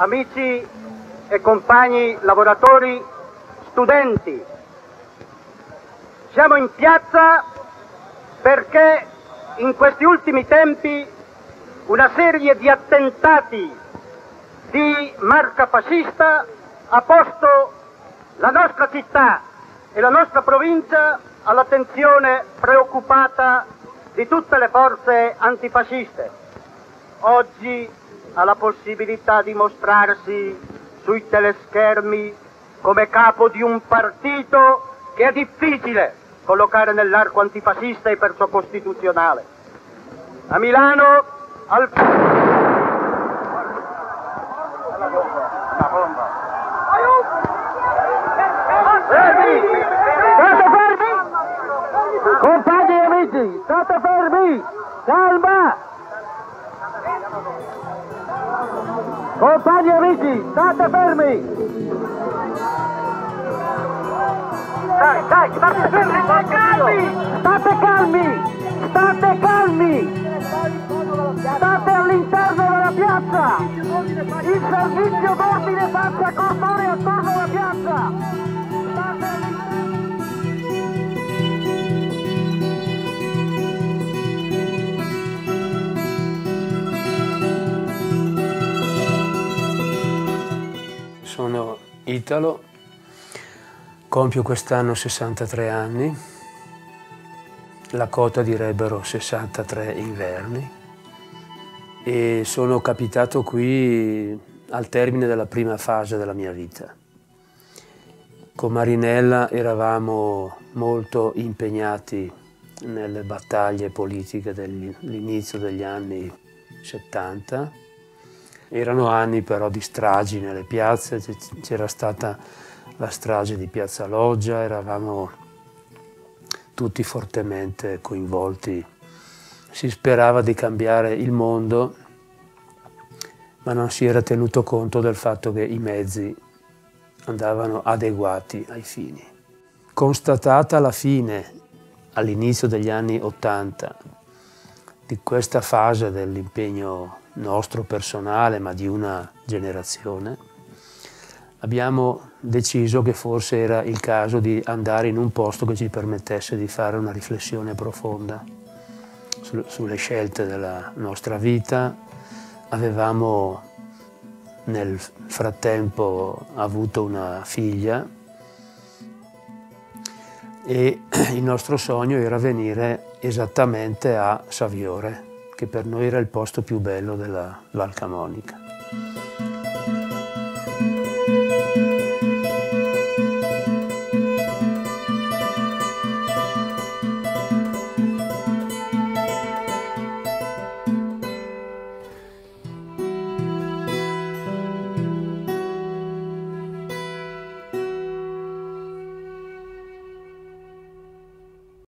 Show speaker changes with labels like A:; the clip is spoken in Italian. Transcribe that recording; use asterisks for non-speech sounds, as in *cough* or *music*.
A: amici e compagni lavoratori, studenti. Siamo in piazza perché in questi ultimi tempi una serie di attentati di marca fascista ha posto la nostra città e la nostra provincia all'attenzione preoccupata di tutte le forze antifasciste. Oggi ha la possibilità di mostrarsi sui teleschermi come capo di un partito che è difficile collocare nell'arco antifascista e perciò costituzionale. A Milano, al... Fermi! State fermi! Compagni e amici, state fermi! Calma! Compagni amici, state fermi! Dai, dai, state fermi! State calmi! State calmi! State calmi! State all'interno della piazza! Il servizio d'ordine faccia cordone
B: Italo, compio quest'anno 63 anni, la cota direbbero 63 inverni. E sono capitato qui al termine della prima fase della mia vita. Con Marinella eravamo molto impegnati nelle battaglie politiche dell'inizio degli anni 70 erano anni però di stragi nelle piazze, c'era stata la strage di Piazza Loggia, eravamo tutti fortemente coinvolti. Si sperava di cambiare il mondo, ma non si era tenuto conto del fatto che i mezzi andavano adeguati ai fini. Constatata la fine all'inizio degli anni Ottanta di questa fase dell'impegno nostro personale, ma di una generazione, abbiamo deciso che forse era il caso di andare in un posto che ci permettesse di fare una riflessione profonda sulle scelte della nostra vita. Avevamo nel frattempo avuto una figlia e *clears throat* il nostro sogno era venire esattamente a Saviore, che per noi era il posto più bello della Val Camonica.